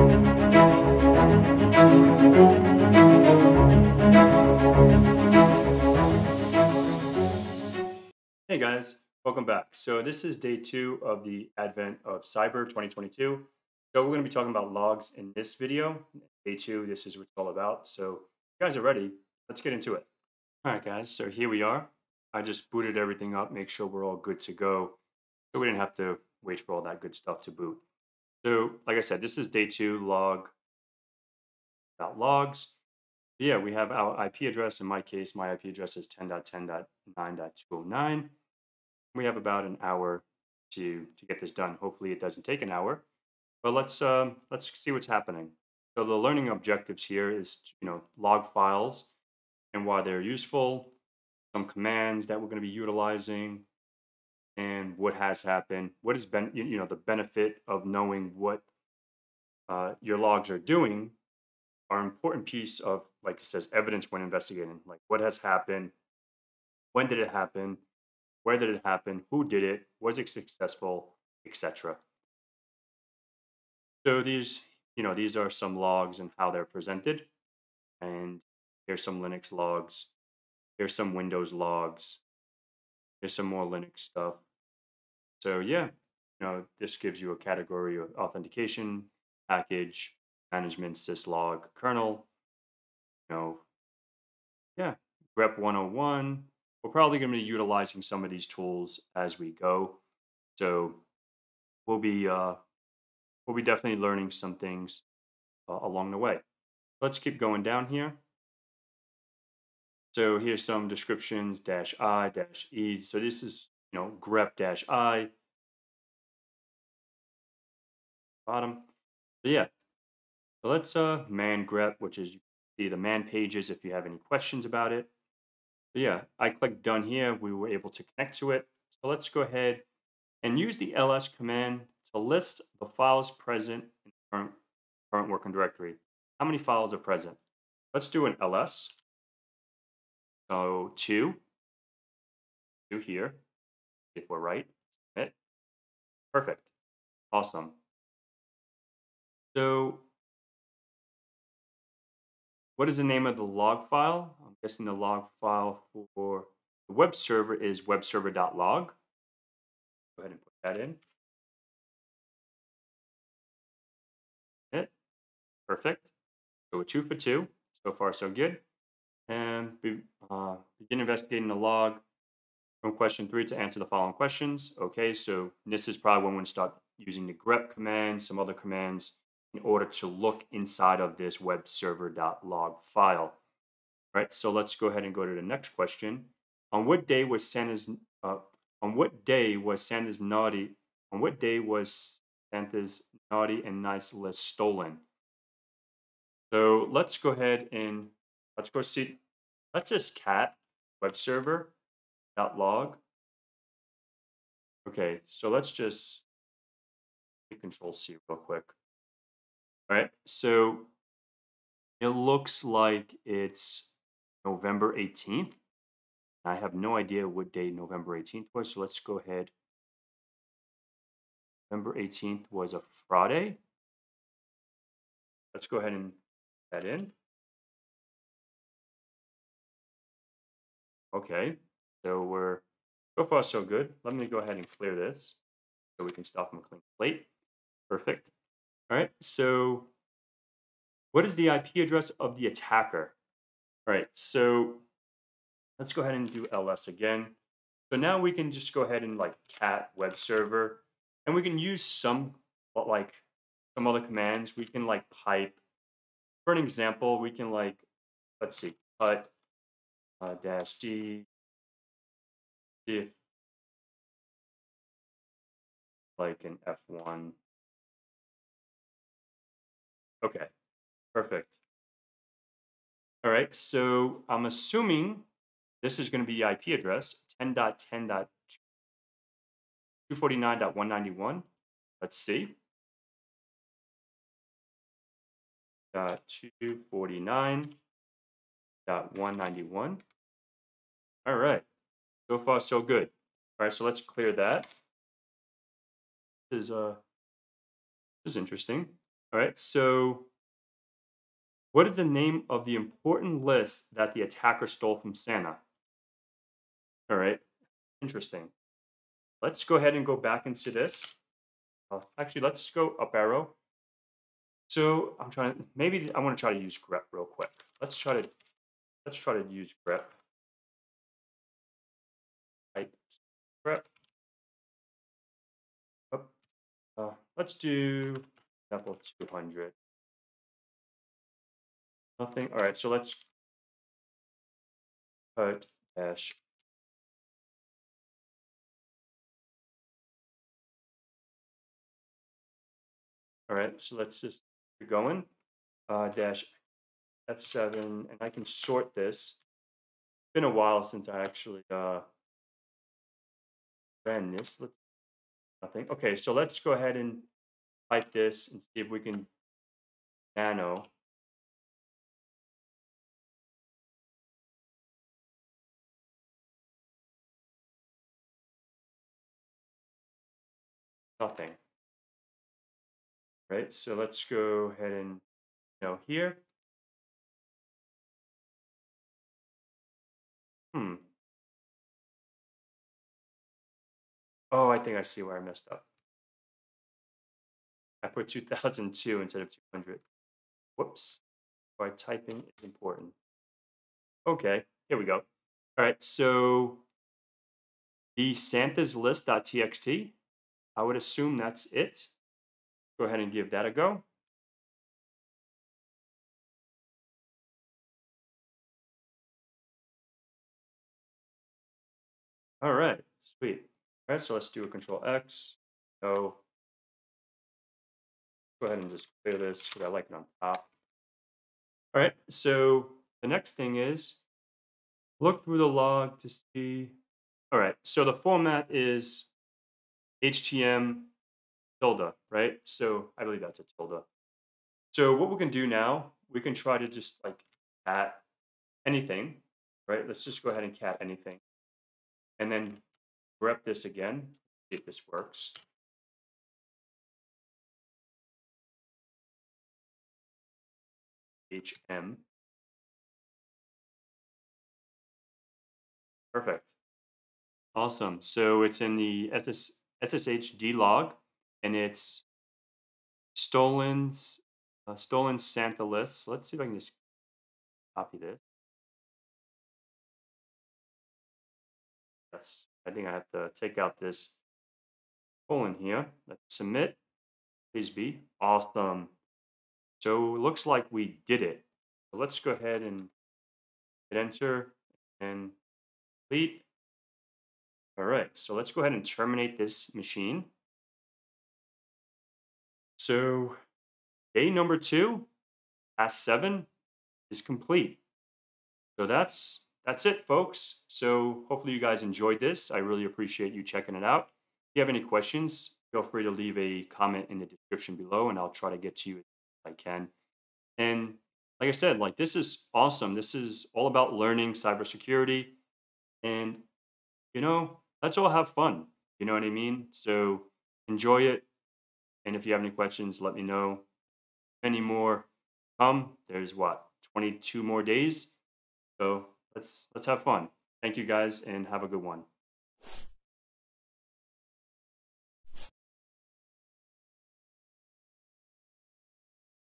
Hey guys, welcome back. So this is day two of the advent of Cyber 2022. So we're going to be talking about logs in this video. Day two, this is what it's all about. So you guys are ready, let's get into it. All right, guys, so here we are. I just booted everything up, make sure we're all good to go. So we didn't have to wait for all that good stuff to boot. So like I said, this is day two log about logs. Yeah, we have our IP address. In my case, my IP address is 10.10.9.209. We have about an hour to to get this done. Hopefully, it doesn't take an hour. But let's um, let's see what's happening. So the learning objectives here is you know log files and why they're useful, some commands that we're going to be utilizing, and what has happened. What has been you know the benefit of knowing what uh, your logs are doing are an important piece of like it says evidence when investigating. Like what has happened, when did it happen, where did it happen, who did it, was it successful, etc. So these, you know, these are some logs and how they're presented. And here's some Linux logs. Here's some Windows logs. Here's some more Linux stuff. So yeah, you know, this gives you a category of authentication, package, management, syslog, kernel. You know, yeah, grep 101, we're probably going to be utilizing some of these tools as we go. So we'll be uh, we'll be definitely learning some things uh, along the way. Let's keep going down here. So here's some descriptions dash I dash E. So this is know grep dash I bottom. So yeah. So let's uh man grep, which is you see the man pages if you have any questions about it. So yeah, I clicked done here. We were able to connect to it. So let's go ahead and use the ls command to list the files present in the current, current working directory. How many files are present? Let's do an ls. So two, two here, if we're right. Perfect, awesome. So what is the name of the log file? I'm guessing the log file for the web server is webserver.log. Go ahead and put that in. It. Perfect. So we're two for two. So far, so good. And uh, begin investigating the log from question three to answer the following questions. Okay, so this is probably when we start using the grep command, some other commands in order to look inside of this web server.log file. Right, so let's go ahead and go to the next question. On what day was Santa's uh, on what day was Santa's naughty on what day was Santa's naughty and nice list stolen? So let's go ahead and let's go see let's just cat web server log. Okay, so let's just hit control C real quick. All right. So it looks like it's November 18th. I have no idea what day November 18th was. So let's go ahead. November 18th was a Friday. Let's go ahead and that in. Okay. So we're so far so good. Let me go ahead and clear this so we can stop from a clean slate. Perfect. All right, so what is the IP address of the attacker? All right, so let's go ahead and do ls again. So now we can just go ahead and like cat web server, and we can use some like some other commands. We can like pipe. For an example, we can like let's see, cut uh, dash d if like an f1 Okay, perfect. All right, so I'm assuming this is going to be IP address 10.10.249.191. Let's see. Dot 249.191. All right, so far so good. All right, so let's clear that. This is uh, this is interesting. All right. So, what is the name of the important list that the attacker stole from Santa? All right. Interesting. Let's go ahead and go back into this. Uh, actually, let's go up arrow. So I'm trying to, maybe I want to try to use grep real quick. Let's try to, let's try to use grep. Type grep. Oh, uh, let's do example 200. Nothing. All right. So let's put dash All right, so let's just keep going. Uh, dash F7, and I can sort this. It's been a while since I actually uh, this. Let's nothing. Okay, so let's go ahead and type this and see if we can nano. Nothing right? So let's go ahead and, you know, here. Hmm. Oh, I think I see where I messed up. I put 2002 instead of 200. Whoops. Why typing is important. Okay, here we go. All right, so the Santa's list.txt, I would assume that's it. Go ahead and give that a go. All right, sweet. All right, so let's do a control X. Go. Go ahead and just clear this because I like it on top. All right, so the next thing is look through the log to see. All right, so the format is HTM tilde, right? So I believe that's a tilde. So what we can do now, we can try to just like cat anything, right? Let's just go ahead and cat anything. And then grep this again, see if this works. HM. Perfect. Awesome. So it's in the SS, SSHD log and it's stolen uh, stolen Santa list. Let's see if I can just copy this. Yes, I think I have to take out this colon here. Let's submit. Please be awesome. So it looks like we did it. So let's go ahead and hit enter and complete. All right, so let's go ahead and terminate this machine. So day number two, task seven is complete. So that's that's it, folks. So hopefully you guys enjoyed this. I really appreciate you checking it out. If you have any questions, feel free to leave a comment in the description below and I'll try to get to you if I can. And like I said, like this is awesome. This is all about learning cybersecurity. And you know, let's all have fun. You know what I mean? So enjoy it. And if you have any questions, let me know. Any more come. There's what, 22 more days. So let's let's have fun. Thank you guys and have a good one.